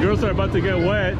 girls are about to get wet.